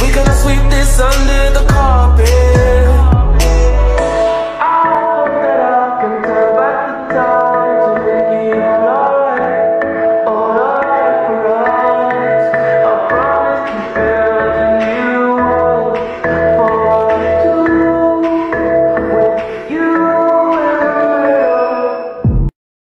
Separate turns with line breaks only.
we gonna sweep this up.